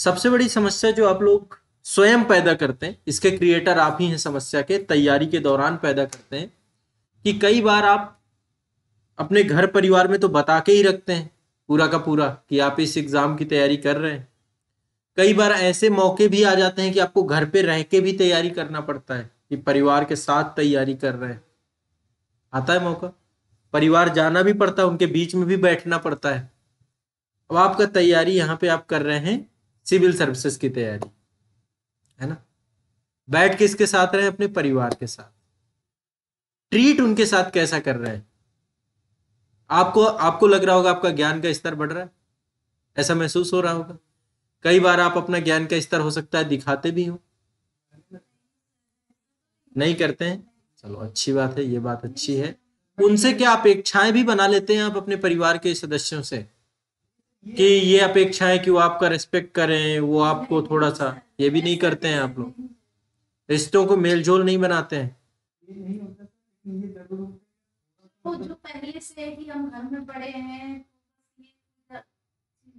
सबसे बड़ी समस्या जो आप लोग स्वयं पैदा करते हैं, इसके क्रिएटर आप ही हैं समस्या के, तैयारी के दौरान पैदा करते हैं, कि कई बार आप अपने घर परिवार में तो बता के ही रखते हैं, पूरा का पूरा, कि आप इस एग्ज़ाम की तैयारी कर रहे हैं। कई बार ऐसे मौके भी आ जाते हैं कि आपको घर पे रह के भी तैयारी करना पड़ता है, कि परिवार के साथ तैयारी कर रहे हैं। आता है मौका? परिवार जाना भी पड़ता है, उनके बीच में भी बैठना पड़ता है। अब आपका तैयारी यहाँ पे आप कर रहे हैं सिविल सर्विसेज़ की तैयारी, है ना? बैठ के इसके साथ रहे, अपने परिवार के साथ। ट्रीट उनके साथ कैसा कर रहे हैं? आपको आपको लग रहा होगा आपका ज्ञान का स्तर बढ़ रहा है? ऐसा महसूस हो रहा होगा? कई बार आप अपना ज्ञान का स्तर हो सकता है, दिखाते भी हो। नहीं करते हैं? चलो, अच्छी बात है, ये बात अच्छी है। उनसे क्या अपेक्षाएँ भी बना लेते हैं आप अपने परिवार के सदस्यों से? कि ये अपेक्षा है कि वो आपका रिस्पेक्ट करें वो आपको थोड़ा सा ये भी नहीं करते हैं आप लोग। रिश्तों को मेलजोल नहीं बनाते हैं। तो जो पहले से ही हम घर में पड़े हैं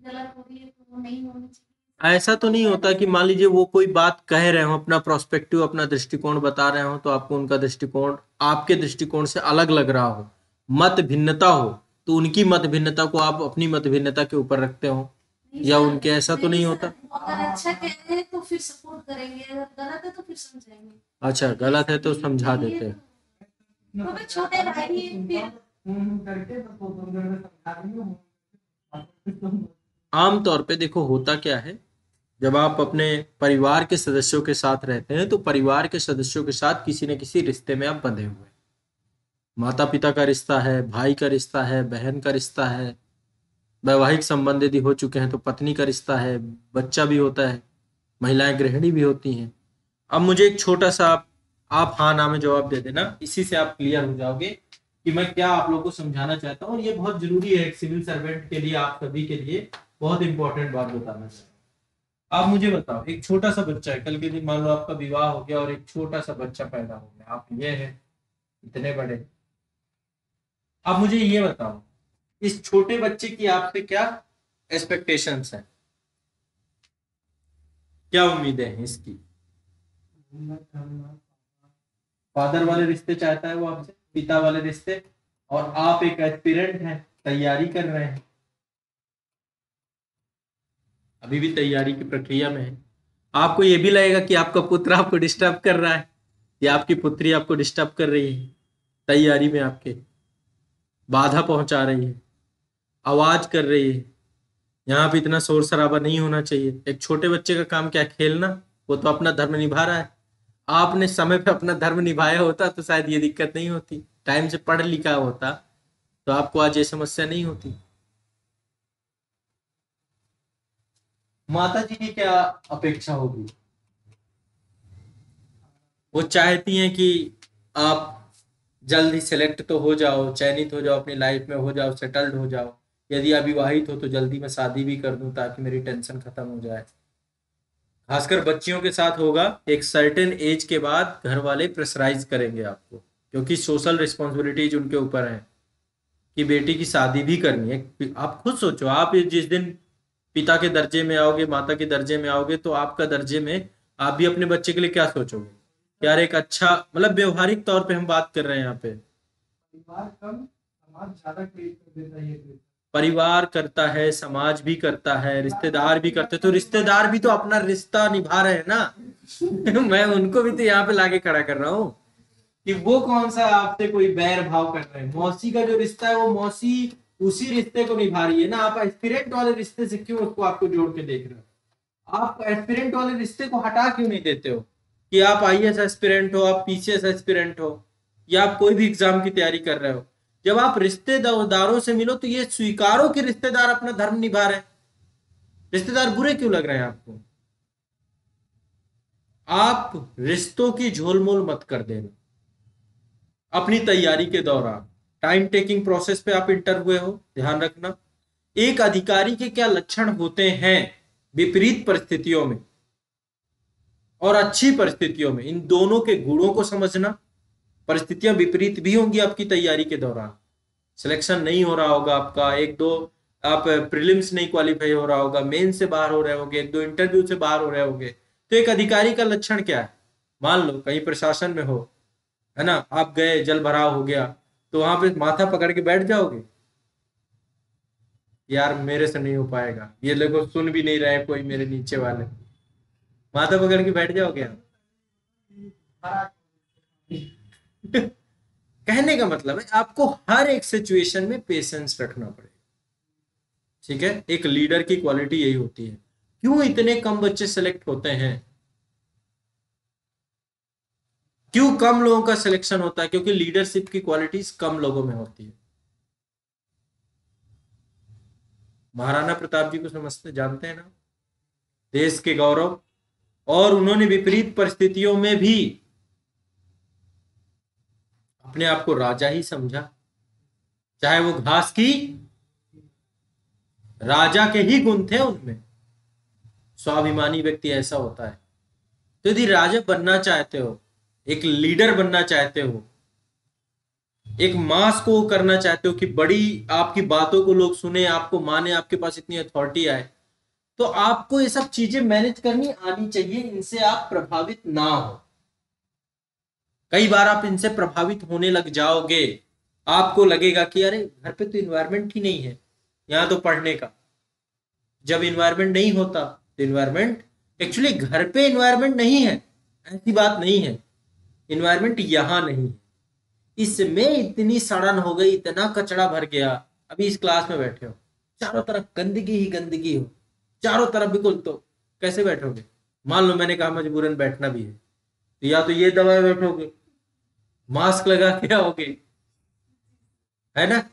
गलत हो रही है तो वो नहीं होनी चाहिए। ऐसा तो नहीं होता कि मान लीजिए वो कोई बात कह रहे हो अपना प्रोस्पेक्टिव अपना दृष्टिकोण बता रहे हो तो आपको उनका दृष्टिकोण आपके दृष्टिकोण से अलग लग रहा हो। मत भिन्नता हो। तो उनकी मत भिन्नता को आप अपनी मत भिन्नता के ऊपर रखते हो? या उनके ऐसा तो नहीं होता? अगर अच्छा कह रहे हैं तो फिर सपोर्ट करेंगे अगर गलत है तो फिर समझाएँगे। अच्छा गलत है तो समझा देते हैं। क्योंकि छोटे भाई फिर आमतौर पे देखो होता क्या है? जब आप अपने परिवार के सदस्यों के साथ रहते हैं तो परिवार के सदस्यों के साथ किसी न किसी रिश्ते में आप बंधे हुए हैं। माता पिता का रिश्ता है भाई का रिश्ता है बहन का रिश्ता है वैवाहिक संबंध यदि हो चुके हैं तो पत्नी का रिश्ता है बच्चा भी होता है महिलाएँ गृहिणी भी होती हैं। अब मुझे एक छोटा सा आप, आप हाँ ना में जवाब दे देना इसी से आप क्लियर हो जाओगे कि मैं क्या आप लोगों को समझाना चाहता हूँ और ये बहुत ज़रूरी है एक सिविल सर्वेंट के लिए आप सभी के लिए बहुत इंपॉर्टेंट बात बताना चाहता हूँ। आप मुझे बताओ एक छोटा सा बच्चा है कल के दिन मान लो आपका विवाह हो गया और एक छोटा सा बच्चा पैदा हो गया आप ये है इतने बड़े। आप मुझे ये बताओ, इस छोटे बच्चे की आपसे क्या एक्सपेक्टेशंस हैं? क्या उम्मीदें हैं इसकी? फादर वाले रिश्ते चाहता है वो आपसे, पिता वाले रिश्ते, और आप एक एस्पिरेंट हैं, तैयारी कर रहे हैं। अभी भी तैयारी की प्रक्रिया में है। आपको ये भी लगेगा कि आपका पुत्र आपको डिस्टर्ब कर रहा है, या आपकी पुत्री आपको डिस्टर्ब कर रही है, तैयारी में आपके। बाधा पहुँचा रही है, आवाज़ कर रही है। यहाँ पे इतना शोर शराबा नहीं होना चाहिए। एक छोटे बच्चे का काम क्या, खेलना? वो तो अपना धर्म निभा रहा है। आपने समय पे अपना धर्म निभाया होता तो शायद ये दिक्कत नहीं होती। टाइम से पढ़ लिखा होता तो आपको आज ये समस्या नहीं होती। माता जी की क्या अपेक्षा होगी? वो चाहती हैं कि आप जल्द ही सिलेक्ट तो हो जाओ, चयनित हो जाओ, अपनी लाइफ में हो जाओ सेटल्ड हो जाओ। यदि अविवाहित हो तो जल्दी मैं शादी भी कर दूँ ताकि मेरी टेंशन खत्म हो जाए। खासकर बच्चियों के साथ होगा, एक सर्टेन एज के बाद घर वाले प्रेशराइज करेंगे आपको, क्योंकि सोशल रिस्पॉन्सिबिलिटीज उनके ऊपर है कि बेटी की शादी भी करनी है। आप खुद सोचो, आप जिस दिन पिता के दर्जे में आओगे, माता के दर्जे में आओगे तो आपका दर्जे में आप भी अपने बच्चे के लिए क्या सोचोगे? यार एक अच्छा मतलब व्यवहारिक तौर पे हम बात कर रहे हैं यहाँ पे। परिवार कम समाज ज़्यादा क्रिएट कर देता है। परिवार करता है समाज भी करता है रिश्तेदार भी करते तो रिश्तेदार भी तो अपना रिश्ता निभा रहे हैं ना। मैं उनको भी तो यहाँ पे लाके खड़ा कर रहा हूँ कि वो कौन सा आपसे कोई बैर भाव कर रहे हैं। मौसी का जो रिश्ता है वो मौसी उसी रिश्ते को निभा रही है ना। आप एस्पिरेंट वाले रिश्ते से क्यों उसको आपको जोड़ के देख रहे हो? आप एस्पिरेंट वाले रिश्ते को हटा क्यों नहीं देते हो? कि आप आई एस एस्पिरेंट हो, आप पीसीएस एस्पिरेंट हो, या आप कोई भी एग्ज़ाम की तैयारी कर रहे हो। जब आप रिश्तेदारों से मिलो तो ये स्वीकारो कि रिश्तेदार अपना धर्म निभा रहे रिश्तेदार बुरे क्यों लग रहे हैं आपको? आप रिश्तों की झोलमोल मत कर देना। अपनी तैयारी के दौरान टाइम टेकिंग प्रोसेस पे आप इंटर हुए हो, ध्यान रखना। एक अधिकारी के क्या लक्षण होते हैं विपरीत परिस्थितियों में? और अच्छी परिस्थितियों में, इन दोनों के गुणों को समझना, परिस्थितियाँ विपरीत भी होंगी आपकी तैयारी के दौरान। सिलेक्शन नहीं हो रहा होगा आपका, एक दो आप प्रीलिम्स नहीं क्वालिफाई हो रहा होगा मेन से बाहर हो रहे होगे, एक दो इंटरव्यू से बाहर हो रहे होगे तो एक अधिकारी का लक्षण क्या है? मान लो कहीं प्रशासन में हो, है ना, आप गए, जल भराव हो गया तो वहाँ पे माथा पकड़ के बैठ जाओगे? यार मेरे से नहीं हो पाएगा, ये लोग सुन भी नहीं रहे कोई मेरे नीचे वाले। माथा पकड़ के बैठ जाओगे कहने का मतलब है, आपको हर एक सिचुएशन में पेशेंस रखना पड़ेगा। ठीक है? एक लीडर की क्वालिटी यही होती है। क्यों इतने कम बच्चे सेलेक्ट होते हैं? क्यों कम लोगों का सिलेक्शन होता है? क्योंकि लीडरशिप की क्वालिटीज कम लोगों में होती है। महाराणा प्रताप जी को समझते, जानते हैं ना? देश के गौरव और उन्होंने विपरीत परिस्थितियों में भी अपने आप को राजा ही समझा। चाहे वो घास की राजा के ही गुण थे उनमें। स्वाभिमानी व्यक्ति ऐसा होता है। तो यदि राजा बनना चाहते हो, एक लीडर बनना चाहते हो, एक मास को करना चाहते हो कि बड़ी आपकी बातों को लोग सुने, आपको माने, आपके पास इतनी अथॉरिटी आए तो आपको ये सब चीज़ें मैनेज करनी आनी चाहिए, इनसे आप प्रभावित ना हो। कई बार आप इनसे प्रभावित होने लग जाओगे। आपको लगेगा कि अरे, घर पे तो इन्वायरमेंट ही नहीं है, यहाँ तो पढ़ने का। जब इन्वायरमेंट नहीं होता तो इन्वायरमेंट एक्चुअली घर पे इन्वायरमेंट नहीं है, ऐसी बात नहीं है। इन्वायरमेंट यहाँ नहीं है। इसमें इतनी सड़न हो गई, इतना कचरा भर गया। अभी इस क्लास में बैठे हो, चारों तरफ़ गंदगी ही गंदगी हो। चारों तरफ़ बिल्कुल तो कैसे बैठोगे? मान लो मैंने कहा मजबूरन बैठना भी है तो या तो ये दबाए बैठोगे, मास्क लगा के आओगे, है ना?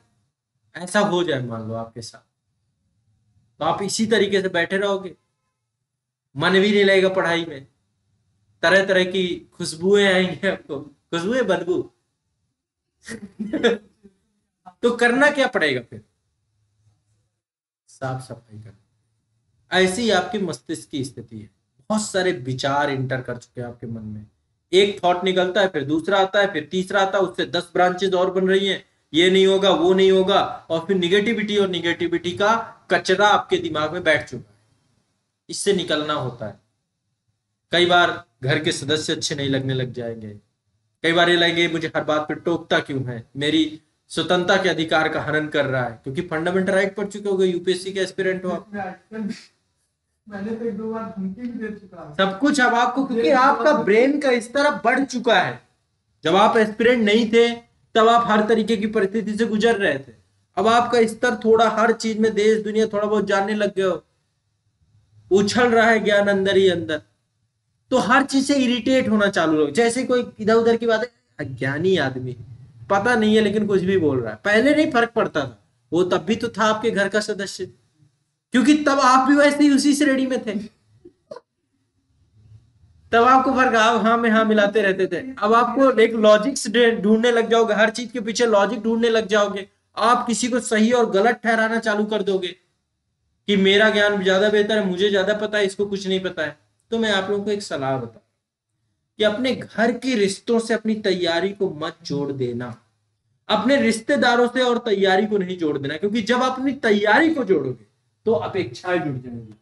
ऐसा हो जाए मान लो आपके साथ। तो आप इसी तरीके से बैठे रहोगे। मन भी नहीं लगेगा पढ़ाई में। तरह तरह की खुशबुएँ आएँगे आपको। खुशबुएँ, बदबू। तो करना क्या पड़ेगा फिर? साफ़ सफ़ाई करना। ऐसी ही आपकी मस्तिष्क की स्थिति है। बहुत सारे विचार इंटर कर चुके हैं आपके मन में। एक थॉट निकलता है, फिर दूसरा आता है, फिर तीसरा आता है, उससे दस ब्रांचेज और बन रही हैं। ये नहीं होगा, वो नहीं होगा, और फिर निगेटिविटी और निगेटिविटी का कचरा आपके दिमाग में बैठ चुका है। इससे निकलना होता है। कई बार घर के सदस्य अच्छे नहीं लगने लग जाएँगे। कई बार ये लगेंगे, मुझे हर बात पर टोकता क्यों है? मेरी स्वतंत्रता के अधिकार का हनन कर रहा है, क्योंकि फंडामेंटल राइट पढ़ चुके हो गए यूपीएससी के एस्पिरेंट हो आप। मैंने तो एक दो बार धमकी भी दे चुका हूँ। सब कुछ अब आपको क्योंकि आपका ब्रेन का इस तरह बढ़ चुका है। जब आप एस्पिरेंट नहीं थे तब आप हर तरीके की परिस्थिति से गुजर रहे थे। अब आपका स्तर थोड़ा हर चीज़ में देश दुनिया थोड़ा बहुत जानने लग गए हो। उछल रहा है ज्ञान अंदर ही अंदर। तो हर चीज़ से इरिटेट होना चालू हो जैसे कोई इधर उधर की बात है अज्ञानी आदमी। पता नहीं है लेकिन कुछ भी बोल रहा है। पहले नहीं फ़र्क पड़ता था। वो तब भी तो था आपके घर का सदस्य। क्योंकि तब आप भी वैसे ही उसी श्रेणी में थे। तब आपको फ़र्क आप हाँ में हाँ मिलाते रहते थे। अब आपको एक लॉजिक्स ढूँढने लग जाओगे, हर चीज़ के पीछे लॉजिक ढूँढने लग जाओगे। आप किसी को सही और गलत ठहराना चालू कर दोगे कि मेरा ज्ञान ज़्यादा बेहतर है, मुझे ज़्यादा पता है, इसको कुछ नहीं पता है। तो मैं आप लोगों को एक सलाह बता कि अपने घर के रिश्तों से अपनी तैयारी को मत जोड़ देना। अपने रिश्तेदारों से और तैयारी को नहीं जोड़ देना, क्योंकि जब आप अपनी तैयारी को जोड़ोगे तो अपेक्षाएँ जुड़ जाएँगी।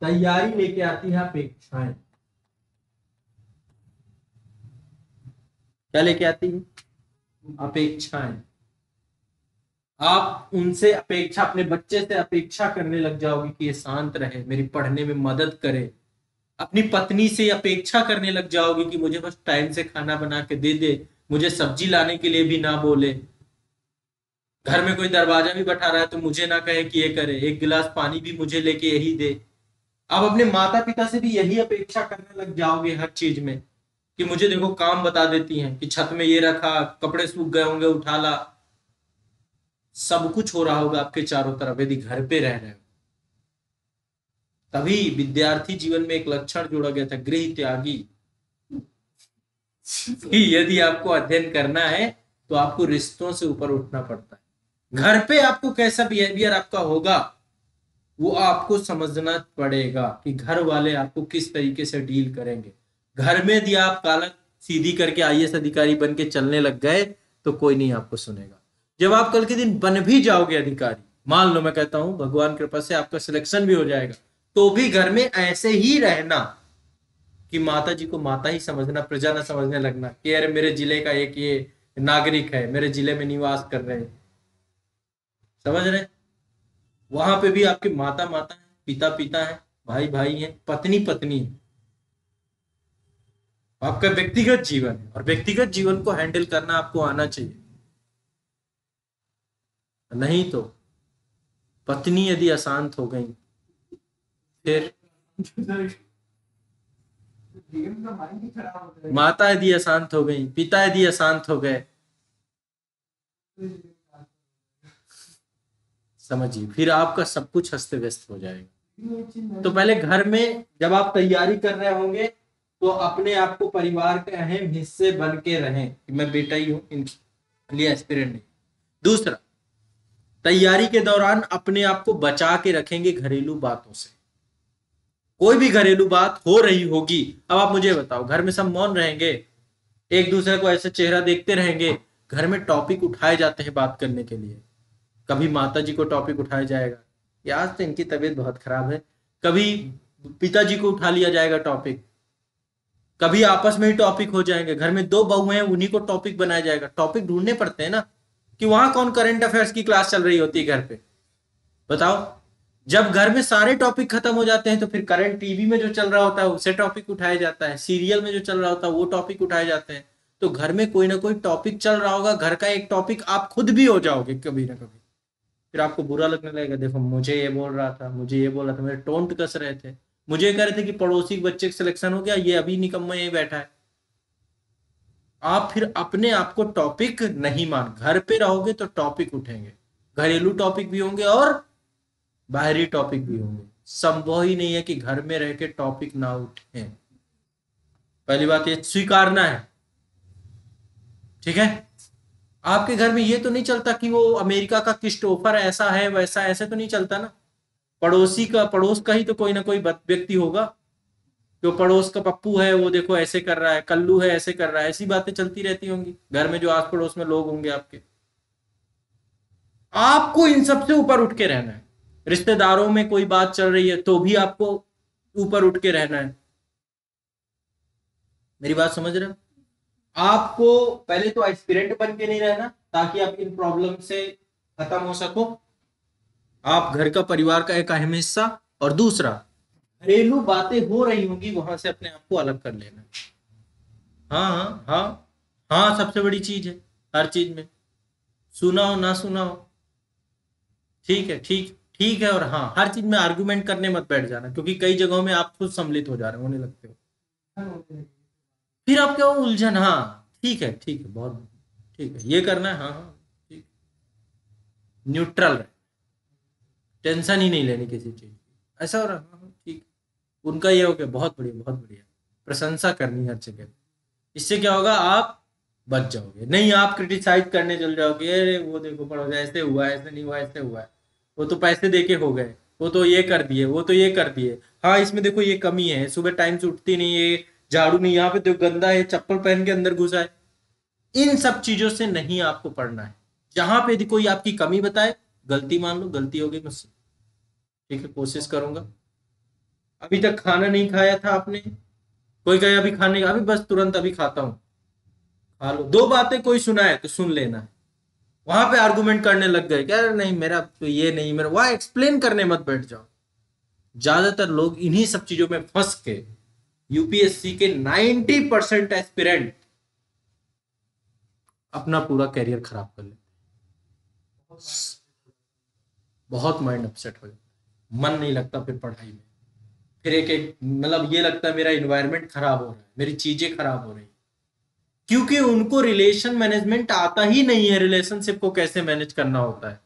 तैयारी लेके आती है अपेक्षाएँ। क्या लेके आती है? अपेक्षाएँ। आप उनसे अपेक्षा, अपने बच्चे से अपेक्षा करने लग जाओगे कि ये शांत रहे, मेरी पढ़ने में मदद करे। अपनी पत्नी से अपेक्षा करने लग जाओगे कि मुझे बस टाइम से खाना बना के दे दे, मुझे सब्ज़ी लाने के लिए भी ना बोले। घर में कोई दरवाज़ा भी बैठा रहा है तो मुझे ना कहे कि ये करे, एक गिलास पानी भी मुझे लेके यही दे। आप अपने माता पिता से भी यही अपेक्षा करने लग जाओगे हर चीज़ में कि मुझे देखो काम बता देती हैं कि छत में ये रखा, कपड़े सूख गए होंगे, उठा ला। सब कुछ हो रहा होगा आपके चारों तरफ़, यदि घर पे रह रहे हो। तभी विद्यार्थी जीवन में एक लक्षण जोड़ा गया था, गृह त्यागी। यदि आपको अध्ययन करना है तो आपको रिश्तों से ऊपर उठना पड़ता है। घर पे आपको कैसा बिहेवियर आपका होगा, वो आपको समझना पड़ेगा कि घर वाले आपको किस तरीके से डील करेंगे। घर में यदि आप काला सीधी करके आई अधिकारी बन के चलने लग गए तो कोई नहीं आपको सुनेगा। जब आप कल के दिन बन भी जाओगे अधिकारी, मान लो मैं कहता हूँ, भगवान कृपा से आपका सिलेक्शन भी हो जाएगा तो भी घर में ऐसे ही रहना कि माता जी को माता ही समझना, प्रजा ना समझने लगना कि अरे मेरे ज़िले का एक ये नागरिक है, मेरे ज़िले में निवास कर रहे हैं। समझ रहे वहाँ पे भी आपके माता माता है पिता पिता है भाई भाई है पत्नी पत्नी है। आपका व्यक्तिगत जीवन है और व्यक्तिगत जीवन को हैंडल करना आपको आना चाहिए। नहीं तो पत्नी यदि अशांत हो गई, फिर माता यदि अशांत हो गई, पिता यदि अशांत हो गए समझिए फिर आपका सब कुछ अस्त व्यस्त हो जाएगा। तो पहले घर में जब आप तैयारी कर रहे होंगे तो अपने आप को परिवार के अहम हिस्से बन के रहें कि मैं बेटा ही हूँ इनके लिए एस्पिरेंट नहीं। दूसरा तैयारी के दौरान अपने आप को बचा के रखेंगे घरेलू बातों से। कोई भी घरेलू बात हो रही होगी अब आप मुझे बताओ घर में सब मौन रहेंगे? एक दूसरे को ऐसे चेहरा देखते रहेंगे? घर में टॉपिक उठाए जाते हैं बात करने के लिए। कभी माता जी को टॉपिक उठाया जाएगा। कि आज तो इनकी तबीयत बहुत खराब है। कभी पिताजी को उठा लिया जाएगा टॉपिक कभी आपस में ही टॉपिक हो जाएँगे। घर में दो बहू हैं, उन्हीं को टॉपिक बनाया जाएगा। टॉपिक ढूँढने पड़ते हैं ना कि वहाँ कौन करंट अफेयर्स की क्लास चल रही होती है घर पे। बताओ। जब घर में सारे टॉपिक खत्म हो जाते हैं तो फिर करंट टीवी में जो चल रहा होता है, उसे टॉपिक उठाया जाता है। सीरियल में जो चल रहा होता है, वो टॉपिक उठाए जाते हैं। तो घर में कोई ना कोई टॉपिक चल रहा होगा। घर का एक टॉपिक आप खुद भी हो जाओगे कभी ना कभी। फिर आपको बुरा लगने लगेगा, देखो मुझे ये बोल रहा था, मुझे ये बोल रहा था, मेरे टोंट कस रहे थे। मुझे कह रहे थे कि पड़ोसी बच्चे का सिलेक्शन हो गया, ये अभी निकम्मा यही बैठा है। आप फिर अपने आप को टॉपिक नहीं मान, घर पे रहोगे तो टॉपिक उठेंगे। घरेलू टॉपिक भी होंगे और बाहरी टॉपिक भी होंगे। संभव ही नहीं है कि घर में रह के टॉपिक ना उठे। पहली बात ये स्वीकारना है। ठीक है? आपके घर में ये तो नहीं चलता कि वो अमेरिका का क्रिस्टोफर ऐसा है, वैसा, ऐसे तो नहीं चलता ना? पड़ोसी का, पड़ोस का ही तो कोई ना कोई व्यक्ति होगा। जो पड़ोस का पप्पू है, वो देखो ऐसे कर रहा है, कल्लू है, ऐसे कर रहा है, ऐसी बातें चलती रहती होंगी। घर में जो आस पड़ोस में लोग होंगे आपके। आपको इन सबसे ऊपर उठ के रहना है। रिश्तेदारों में कोई बात चल रही है तो भी आपको ऊपर उठ के रहना है। मेरी बात समझ रहे हो? आपको पहले तो एस्पिरेंट बन के नहीं रहना, ताकि आप इन प्रॉब्लम से खत्म हो सको। आप घर का परिवार का एक अहम हिस्सा, और दूसरा, घरेलू बातें हो रही होंगी, वहाँ से अपने आप को अलग कर लेना। हाँ हाँ हाँ हाँ सबसे बड़ी चीज़ है, हर चीज़ में। सुना हो ना सुना हो ठीक है, ठीक ठीक है, और हाँ हर चीज़ में आर्गुमेंट करने मत बैठ जाना, क्योंकि कई जगहों में आप खुद सम्मिलित हो जा रहे होने लगते हो। फिर आप क्या उलझन हाँ ठीक है ठीक है, बहुत ठीक है, ये करना है हाँ हाँ ठीक न्यूट्रल टेंशन ही नहीं लेनी किसी चीज़ की। ऐसा हो रहा हाँ हाँ ठीक उनका ये हो गया, बहुत बढ़िया बहुत बढ़िया। प्रशंसा करनी हर जगह। इससे क्या होगा, आप बच जाओगे। नहीं, आप क्रिटिसाइज करने चल जाओगे, अरे, वो देखो पड़ो ऐसे हुआ ऐसे नहीं हुआ, ऐसे हुआ वो तो पैसे देके हो गए, वो तो ये कर दिए, वो तो ये कर दिए। हाँ इसमें देखो, ये कमी है, सुबह टाइम से उठती नहीं है झाड़ू नहीं, यहाँ पे तो गंदा है, चप्पल पहन के अंदर घुसा है। इन सब चीज़ों से नहीं आपको पढ़ना है। जहाँ पे यदि कोई आपकी कमी बताए, गलती मान लो, गलती होगी मुझसे। ठीक है, कोशिश करूँगा। अभी तक खाना नहीं खाया था आपने? कोई कहे, अभी खाने का अभी बस तुरंत अभी खाता हूँ। खा लो। दो बातें कोई सुनाए तो सुन लेना। है वहाँ पे आर्गुमेंट करने लग गए क्या नहीं, मेरा तो ये नहीं, मेरा, वहाँ एक्सप्लेन करने मत बैठ जाओ। ज़्यादातर लोग इन्हीं सब चीज़ों में फंस के यूपीएससी के 90 परसेंट एस्पिरेंट अपना पूरा करियर खराब कर लेते बहुत माइंड अपसेट हो जाता मन नहीं लगता फिर पढ़ाई में। फिर एक एक मतलब ये लगता है मेरा इन्वायरमेंट खराब हो रहा है, मेरी चीज़ें खराब हो रही क्योंकि उनको रिलेशन मैनेजमेंट आता ही नहीं है। रिलेशनशिप को कैसे मैनेज करना होता है?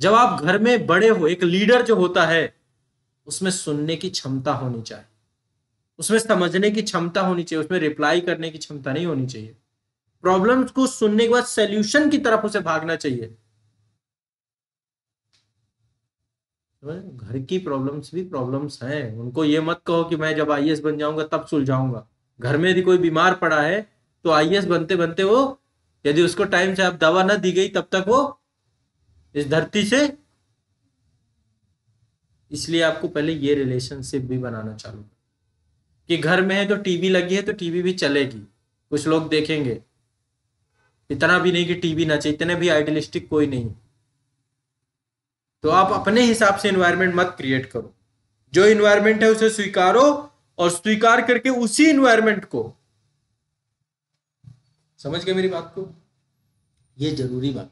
जब आप घर में बड़े हो, एक लीडर जो होता है, उसमें सुनने की क्षमता होनी चाहिए। उसमें समझने की क्षमता होनी चाहिए, उसमें रिप्लाई करने की क्षमता नहीं होनी चाहिए। प्रॉब्लम्स को सुनने के बाद सोल्यूशन की तरफ़ उसे भागना चाहिए। घर की प्रॉब्लम्स भी प्रॉब्लम्स हैं। उनको ये मत कहो कि मैं जब आईएएस बन जाऊँगा, तब सुलझाऊँगा। घर में यदि कोई बीमार पड़ा है तो आईएएस बनते बनते वो, यदि उसको टाइम से आप दवा ना दी गई, तब तक वो इस धरती से इसलिए आपको पहले ये रिलेशनशिप भी बनाना चालू कि घर में है तो टीवी लगी है तो टीवी भी चलेगी। कुछ लोग देखेंगे। इतना भी नहीं कि टीवी ना चाहिए इतने भी आइडियलिस्टिक कोई नहीं। तो आप अपने हिसाब से इन्वायरमेंट मत क्रिएट करो। जो इन्वायरमेंट है उसे स्वीकारो और स्वीकार करके उसी इन्वायरमेंट को। समझ गए मेरी बात को? ये ज़रूरी बात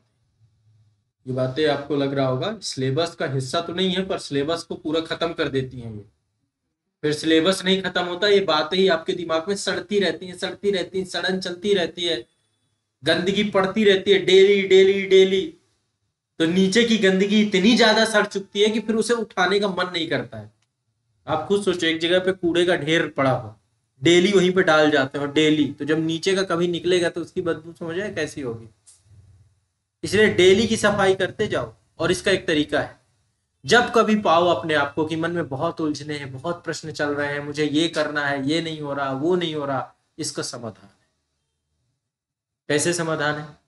ये बातें आपको लग रहा होगा सिलेबस का हिस्सा तो नहीं है, पर सिलेबस को पूरा खत्म कर देती हैं ये। फिर सिलेबस नहीं खत्म होता, ये बातें ही आपके दिमाग में सड़ती रहती हैं, सड़ती रहती हैं, सड़न चलती रहती है। गंदगी पड़ती रहती है डेली डेली डेली। तो नीचे की गंदगी इतनी ज़्यादा सड़ चुकती है कि फिर उसे उठाने का मन नहीं करता है। आप खुद सोचो, एक जगह पे कूड़े का ढेर पड़ा हो डेली वहीं पे डाल जाते हो डेली। तो जब नीचे का कभी निकलेगा तो उसकी बदबू समझ आए कैसी होगी। इसलिए डेली की सफ़ाई करते जाओ, और इसका एक तरीका है। जब कभी पाओ अपने आप को कि मन में बहुत उलझने हैं, बहुत प्रश्न चल रहे हैं, मुझे ये करना है, ये नहीं हो रहा, वो नहीं हो रहा, इसका समाधान है। कैसे समाधान है?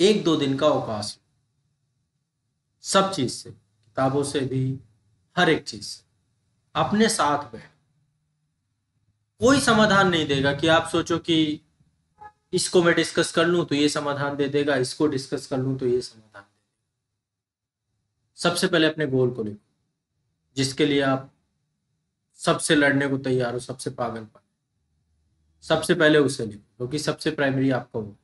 एक दो दिन का अवकाश। सब चीज़ से, किताबों से भी, हर एक चीज़ अपने साथ बैठ। कोई समाधान नहीं देगा कि आप सोचो कि इसको मैं डिस्कस कर लूँ तो ये समाधान दे देगा, इसको डिस्कस कर लूँ तो ये समाधान दे सबसे पहले अपने गोल को लिखो, जिसके लिए आप सबसे लड़ने को तैयार हो, सबसे पागल पागल। सबसे पहले उसे लिखो क्योंकि तो सबसे प्राइमरी आपका वो।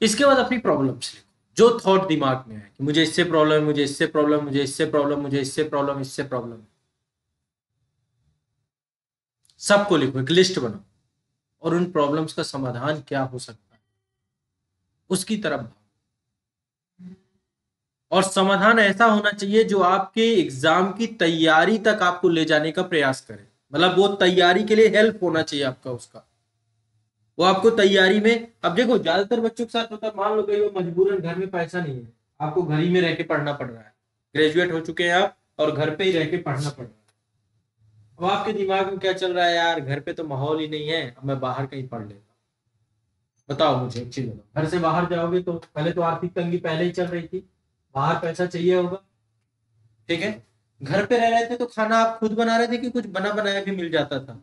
इसके बाद अपनी प्रॉब्लम्स लिखो, जो थॉट दिमाग में है कि मुझे इससे प्रॉब्लम मुझे इससे प्रॉब्लम मुझे इससे प्रॉब्लम मुझे इससे प्रॉब्लम इससे प्रॉब्लम सबको लिखो, एक लिस्ट बनाओ। और उन प्रॉब्लम्स का समाधान क्या हो सकता है? उसकी तरफ़ और समाधान ऐसा होना चाहिए जो आपके एग्ज़ाम की तैयारी तक आपको ले जाने का प्रयास करे। मतलब वो तैयारी के लिए हेल्प होना चाहिए आपका उसका। वो आपको तैयारी में, अब देखो, ज़्यादातर बच्चों के साथ होता है, मान लो कहीं वो मजबूरन घर में पैसा नहीं है, आपको घर ही में रह के पढ़ना पड़ रहा है। ग्रेजुएट हो चुके हैं आप और घर पे ही रह के पढ़ना पड़ रहा है। अब आपके दिमाग में क्या चल रहा है यार? घर पे तो माहौल ही नहीं है। अब मैं बाहर कहीं पढ़ लेता बताओ मुझे, एक चीज़ घर से बाहर जाओगे तो पहले तो आर्थिक तंगी पहले ही चल रही थी। बाहर पैसा चाहिए होगा। ठीक है? घर पे रह रहे थे तो खाना आप खुद बना रहे थे कि कुछ बना बनाया भी मिल जाता था?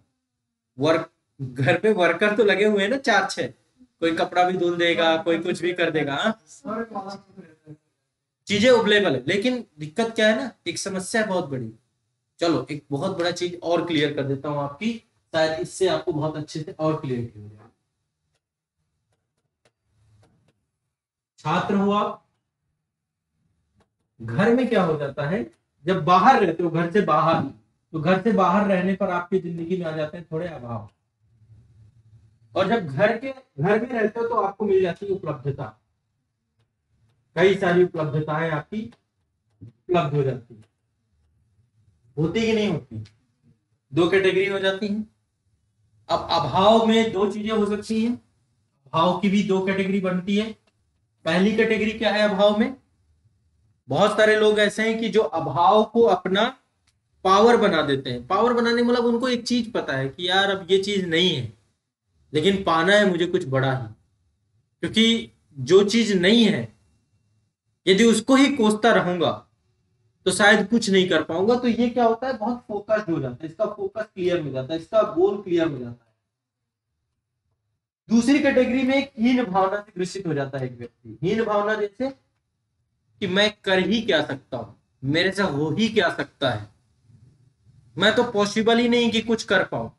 वर्क, घर पे वर्कर तो लगे हुए हैं ना चार छह। कोई कपड़ा भी धुल देगा, कोई कुछ भी कर देगा हाँ? चीज़ें अवेलेबल है लेकिन दिक्कत क्या है ना? एक समस्या बहुत बड़ी चलो, एक बहुत बड़ा चीज़ और क्लियर कर देता हूँ आपकी। शायद इससे आपको बहुत अच्छे से और क्लियर हो जाए। छात्र हो आप घर में क्या हो जाता है? जब बाहर रहते हो, घर से बाहर तो घर से बाहर रहने पर आपकी ज़िंदगी में आ जाते हैं थोड़े अभाव। और जब घर के, घर में रहते हो तो आपको मिल जाती है उपलब्धता। कई सारी उपलब्धताएँ आपकी उपलब्ध हो जाती है। होती कि नहीं होती? दो कैटेगरी हो जाती है। अब अभाव में दो चीज़ें हो सकती हैं। अभाव की भी दो कैटेगरी बनती है। पहली कैटेगरी क्या है अभाव में? बहुत सारे लोग ऐसे हैं कि जो अभाव को अपना पावर बना देते हैं। पावर बनाने मतलब उनको एक चीज़ पता है कि यार अब ये चीज़ नहीं है, लेकिन पाना है मुझे कुछ बड़ा ही। क्योंकि जो चीज़ नहीं है, यदि उसको ही कोसता रहूँगा तो शायद कुछ नहीं कर पाऊँगा। तो ये क्या होता है? बहुत फोकस्ड हो जाता है। इसका फोकस क्लियर हो जाता है। इसका गोल क्लियर हो जाता है। दूसरी कैटेगरी में हीन भावना से ग्रसित हो जाता है एक व्यक्ति। हीन भावना जैसे कि मैं कर ही क्या सकता हूँ? मेरे से हो ही क्या सकता है? मैं तो पॉसिबल ही नहीं कि कुछ कर पाऊँ।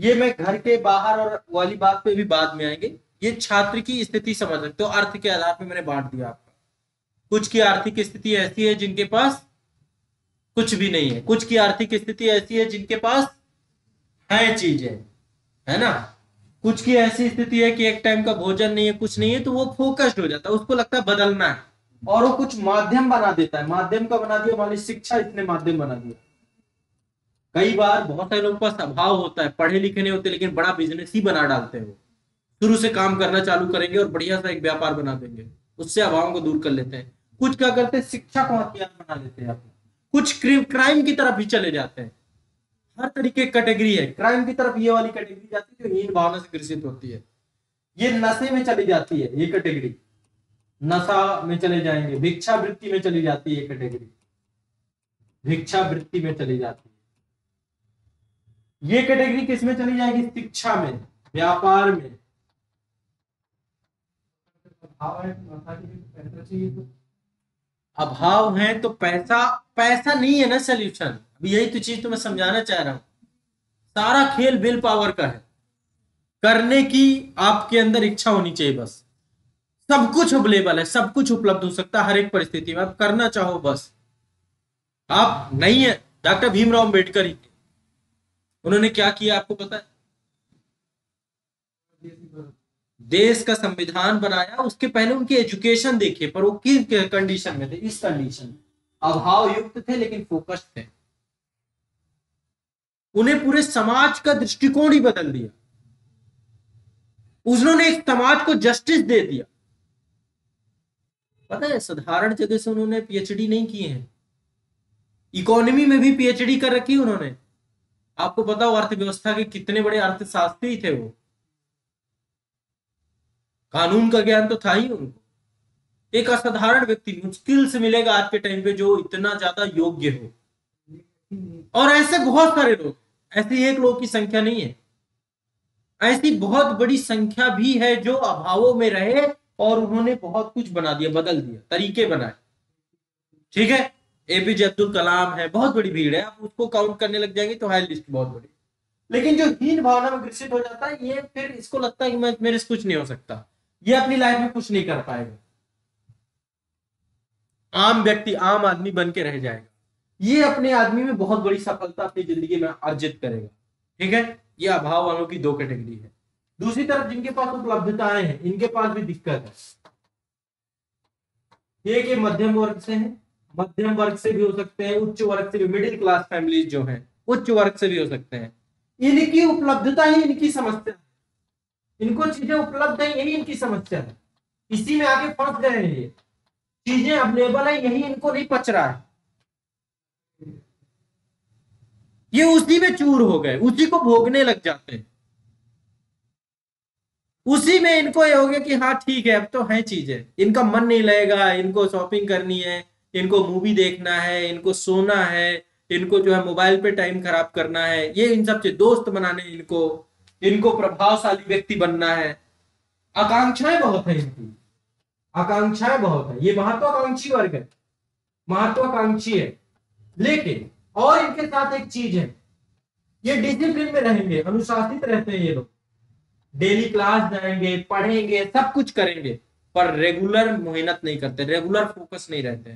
ये मैं घर के बाहर और वाली बात पे भी बाद में आएँगे। ये छात्र की स्थिति समझ सकते हो। अर्थ के आधार पे मैंने बांट दिया आपका। कुछ की आर्थिक स्थिति ऐसी है जिनके पास कुछ भी नहीं है। कुछ की आर्थिक स्थिति ऐसी है जिनके पास है चीज़ें, है ना? कुछ की ऐसी स्थिति है कि एक टाइम का भोजन नहीं है, कुछ नहीं है तो वो फोकस्ड हो जाता है, उसको लगता है बदलना है। और वो कुछ माध्यम बना देता है। माध्यम का बना दिया, मान शिक्षा इतने माध्यम बना दिया कई बार बहुत सारे लोगों के अभाव होता है, पढ़े लिखे नहीं होते, लेकिन बड़ा बिज़नेस ही बना डालते हैं वो। शुरू से काम करना चालू करेंगे और बढ़िया सा एक व्यापार बना देंगे। उससे अभाव को दूर कर लेते हैं। कुछ क्या करते हैं? शिक्षा को हथियार बना लेते हैं कुछ क्राइम की तरफ़ भी चले जाते हैं। हर तरीके की कैटेगरी है। क्राइम की तरफ़ ये वाली कैटेगरी जाती है जो हीन भावना से ग्रसित होती है। ये नशे में चली जाती है ये कैटेगरी। नशा में चले जाएँगे। भिक्षा वृत्ति में चली जाती है ये कैटेगरी। भिक्षा वृत्ति में चली जाती है। ये कैटेगरी किसमें चली जाएगी? शिक्षा में, व्यापार में। अभाव है तो पैसा पैसा नहीं है ना सोल्यूशन यही तो चीज़ तो मैं समझाना चाह रहा हूँ। सारा खेल विल पावर का है। करने की आपके अंदर इच्छा होनी चाहिए बस। सब कुछ अवेलेबल है, सब कुछ उपलब्ध हो सकता है हर एक परिस्थिति में। आप करना चाहो बस। आप नहीं है, डॉक्टर भीमराव अंबेडकर ही उन्होंने क्या किया आपको पता है? देश का संविधान बनाया, उसके पहले उनकी एजुकेशन देखिए, पर वो किस कंडीशन में थे? इस कंडीशन में। अभाव युक्त थे, लेकिन फोकस्ड थे। उन्हें पूरे समाज का दृष्टिकोण ही बदल दिया। उन्होंने एक समाज को जस्टिस दे दिया। पता है, साधारण जगह से उन्होंने पीएचडी नहीं किए हैं। इकोनॉमी में भी पीएचडी कर रखी उन्होंने। आपको पता हो, अर्थव्यवस्था के कितने बड़े अर्थशास्त्री थे वो। कानून का ज्ञान तो था ही उनको। एक असाधारण व्यक्ति मुश्किल से मिलेगा आज के टाइम पे जो इतना ज़्यादा योग्य हो। और ऐसे बहुत सारे लोग, ऐसी एक लोग की संख्या नहीं है। ऐसी बहुत बड़ी संख्या भी है जो अभावों में रहे और उन्होंने बहुत कुछ बना दिया, बदल दिया, तरीके बनाए। ठीक है? एपीजे अब्दुल कलाम है, बहुत बड़ी भीड़ है। आप उसको काउंट करने लग जाएँगे तो हाई लिस्ट बहुत बड़ी। लेकिन जो हीन भावना में ग्रसित हो जाता है, ये फिर इसको लगता है कि मैं, मेरे से कुछ नहीं हो सकता। ये अपनी लाइफ में कुछ नहीं कर पाएगा। आम व्यक्ति, आम आदमी बन के रह जाएगा। ये अपने आदमी में बहुत बड़ी सफलता अपनी ज़िंदगी में अर्जित करेगा। ठीक है? ये अभाव वालों की दो कैटेगरी है। दूसरी तरफ़ जिनके पास उपलब्धताएँ हैं, इनके पास भी दिक्कत है। एक ये मध्यम वर्ग से है, मध्यम वर्ग से भी हो सकते हैं, उच्च वर्ग से भी मिडिल क्लास फैमिली जो है, उच्च वर्ग से भी हो सकते हैं। इनकी उपलब्धता ही इनकी समस्या इनको चीज़ें उपलब्ध है, यही इनकी समस्या है। इसी में आगे फंस गए हैं ये। चीज़ें अवेलेबल है, यही इनको नहीं पच रहा है। ये उसी में चूर हो गए, उसी को भोगने लग जाते हैं। उसी में इनको ये हो गया कि हाँ ठीक है, अब तो है चीज़ें। इनका मन नहीं लगेगा, इनको शॉपिंग करनी है, इनको मूवी देखना है, इनको सोना है, इनको जो है मोबाइल पे टाइम खराब करना है, ये इन सबसे दोस्त बनाने इनको इनको प्रभावशाली व्यक्ति बनना है। आकांक्षाएँ बहुत है इनकी। आकांक्षाएँ बहुत है। ये महत्वाकांक्षी वर्ग है। महत्वाकांक्षी है। लेकिन और इनके साथ एक चीज़ है। ये डिसिप्लिन में रहेंगे, अनुशासित रहते हैं ये लोग। डेली क्लास जाएँगे, पढ़ेंगे, सब कुछ करेंगे, पर रेगुलर मेहनत नहीं करते रेगुलर फोकस नहीं रहते।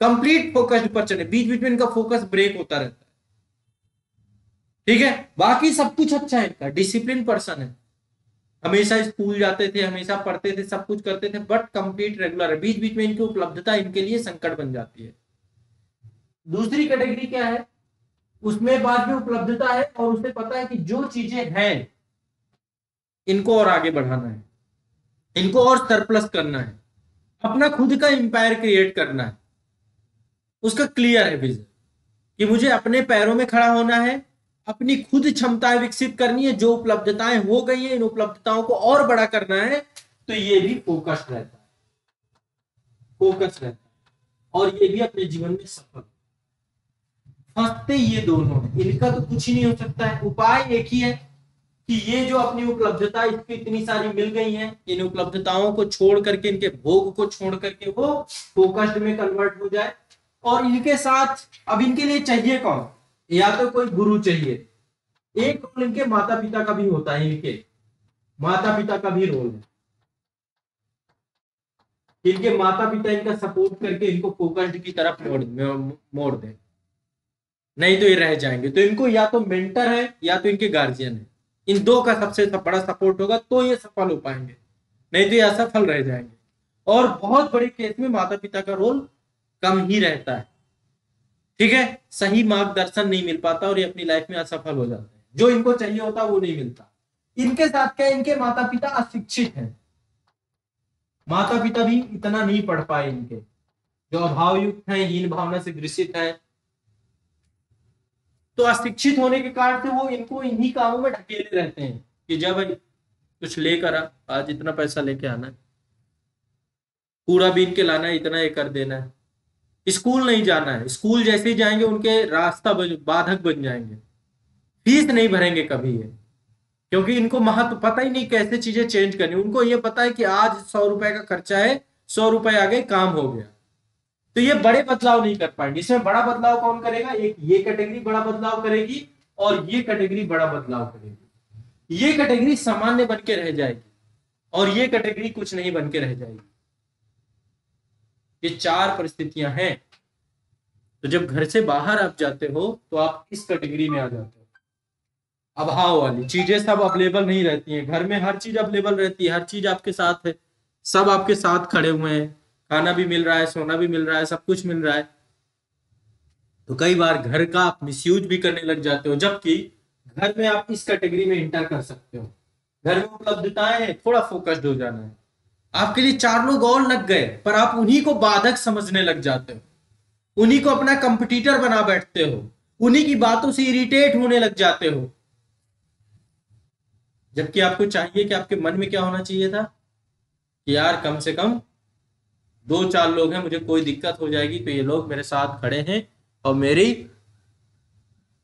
कंप्लीट फोकस्ड पर चले। बीच बीच में इनका फोकस ब्रेक होता रहता है। ठीक है? बाकी सब कुछ अच्छा है इनका। डिसिप्लिन पर्सन है। हमेशा स्कूल जाते थे, हमेशा पढ़ते थे, सब कुछ करते थे बट कंप्लीट रेगुलर है। बीच बीच में इनकी उपलब्धता, इनके लिए संकट बन जाती है। दूसरी कैटेगरी क्या है? उसमें बाद में उपलब्धता है और उसे पता है कि जो चीज़ें हैं, इनको और आगे बढ़ाना है। इनको और सरप्लस करना है। अपना खुद का एम्पायर क्रिएट करना है। उसका क्लियर है विजन कि मुझे अपने पैरों में खड़ा होना है अपनी खुद क्षमताएँ विकसित करनी है, जो उपलब्धताएँ हो गई हैं, इन उपलब्धताओं को और बड़ा करना है तो ये भी फोकस रहता है। फोकस रहता है। और ये भी अपने जीवन में सफल फंसते ये दोनों, इनका तो कुछ ही नहीं हो सकता है। उपाय एक ही है कि ये जो अपनी उपलब्धता, इसकी इतनी सारी मिल गई है, इन उपलब्धताओं को छोड़ करके, इनके भोग को छोड़ करके वो फोकस्ड में कन्वर्ट हो जाए। और इनके साथ, अब इनके लिए चाहिए कौन? या तो कोई गुरु चाहिए। एक रोल इनके माता पिता का भी होता है इनके। माता पिता का भी रोल है। इनके माता पिता इनका सपोर्ट करके इनको फोकस्ड की तरफ़ मोड़ मोड़ दे। नहीं तो ये रह जाएँगे। तो इनको या तो मेंटर है, या तो इनके गार्जियन है। इन दो का सबसे बड़ा सपोर्ट होगा तो ये सफल हो पाएँगे। नहीं तो ये असफल रह जाएँगे। और बहुत बड़े केस में माता पिता का रोल कम ही रहता है। ठीक है? सही मार्गदर्शन नहीं मिल पाता और ये अपनी लाइफ में असफल हो जाते हैं। जो इनको चाहिए होता वो नहीं मिलता। इनके साथ क्या इनके माता पिता अशिक्षित हैं। माता पिता भी इतना नहीं पढ़ पाए इनके। जो अभाव युक्त हैं, हीन भावना से ग्रसित है। तो अशिक्षित होने के कारण से वो इनको इन्हीं कामों में ढकेले रहते हैं कि जब कुछ लेकर आज इतना पैसा लेके आना है। पूरा बीन के लाना है, इतना ये कर देना है। स्कूल नहीं जाना है। स्कूल जैसे ही जाएँगे, उनके रास्ता बाधक बन जाएँगे। फ़ीस नहीं भरेंगे कभी ये। क्योंकि इनको महत्व, पता ही नहीं कैसे चीज़ें चेंज करनी। उनको ये पता है कि आज सौ रुपए का खर्चा है, सौ रुपए आ गए काम हो गया। तो ये बड़े बदलाव नहीं कर पाएँगे। इसमें बड़ा बदलाव कौन करेगा? एक ये कैटेगरी बड़ा बदलाव करेगी और ये कैटेगरी बड़ा बदलाव करेगी। ये कैटेगरी सामान्य बन के रह जाएगी और ये कैटेगरी कुछ नहीं बन के रह जाएगी। ये चार परिस्थितियाँ हैं। तो जब घर से बाहर आप जाते हो तो आप इस कैटेगरी में आ जाते हो। अभाव वाली चीज़ें सब अवेलेबल नहीं रहती हैं। घर में हर चीज़ अवेलेबल रहती है, हर चीज़ आपके साथ है। सब आपके साथ खड़े हुए हैं। खाना भी मिल रहा है, सोना भी मिल रहा है, सब कुछ मिल रहा है। तो कई बार घर का आप मिसयूज भी करने लग जाते हो, जबकि घर में आप इस कैटेगरी में इंटर कर सकते हो। घर में उपलब्धताएँ हैं, थोड़ा फोकस्ड हो जाना है। आपके लिए चार लोग और लग गए, पर आप उन्हीं को बाधक समझने लग जाते हो। उन्हीं को अपना कंपटीटर बना बैठते हो। उन्हीं की बातों से इरिटेट होने लग जाते हो। जबकि आपको चाहिए कि आपके मन में क्या होना चाहिए था? कि यार, कम से कम दो चार लोग हैं, मुझे कोई दिक्कत हो जाएगी तो ये लोग मेरे साथ खड़े हैं और मेरी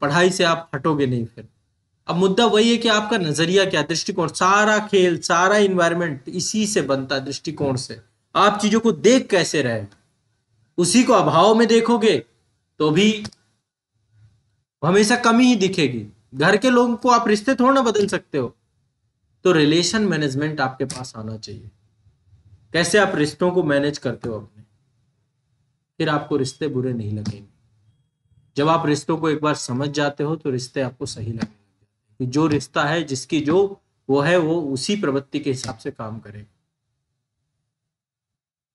पढ़ाई से आप हटोगे नहीं फिर। अब मुद्दा वही है कि आपका नज़रिया क्या, दृष्टिकोण। सारा खेल, सारा इन्वायरमेंट इसी से बनता है, दृष्टिकोण से। आप चीज़ों को देख कैसे रहे उसी को अभाव में देखोगे तो भी हमेशा कमी ही दिखेगी। घर के लोगों को आप रिश्ते थोड़ा ना बदल सकते हो। तो रिलेशन मैनेजमेंट आपके पास आना चाहिए। कैसे आप रिश्तों को मैनेज करते हो अपने? फिर आपको रिश्ते बुरे नहीं लगेंगे। जब आप रिश्तों को एक बार समझ जाते हो तो रिश्ते आपको सही लगेंगे। जो रिश्ता है, जिसकी जो वो है, वो उसी प्रवृत्ति के हिसाब से काम करे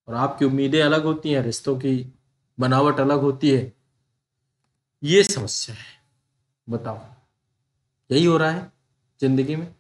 और आपकी उम्मीदें अलग होती हैं, रिश्तों की बनावट अलग होती है। ये समस्या है। बताओ। यही हो रहा है ज़िंदगी में।